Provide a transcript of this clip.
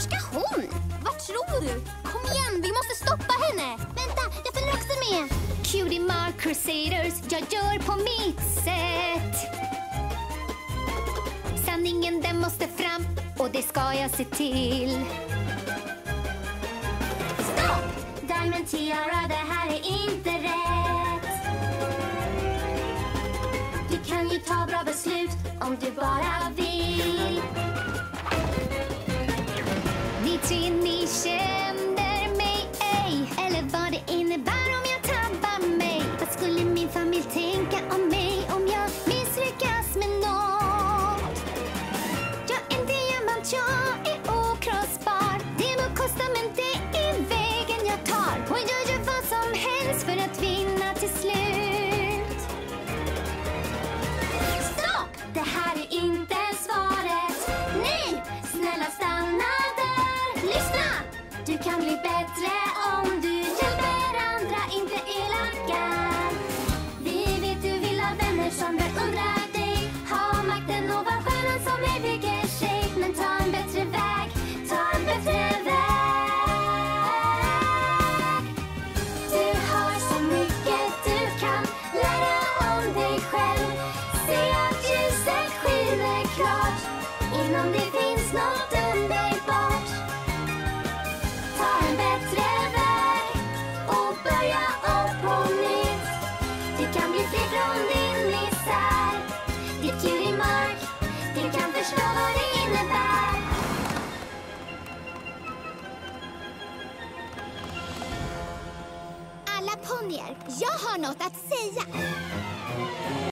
Vart ska hon? Vad tror du? Kom igen, vi måste stoppa henne! Vänta, jag följer också med! Cutie Mark Crusaders, jag gör på mitt sätt. Sanningen den måste fram och det ska jag se till. Stopp! Diamond Tiara, det här är inte rätt. Du kan ju ta bra beslut om du bara vill. Du kan bli bättre om du hjälper andra, inte elaka. Vi vet du vill ha vänner som beundrar dig. Ha makten och var stjärnan som ej sig. Men ta en bättre väg, ta en bättre väg. Du har så mycket du kan lära om dig själv. Se att ljuset skiner klart inom det finns något under Alla ponnyer, jag har något att säga.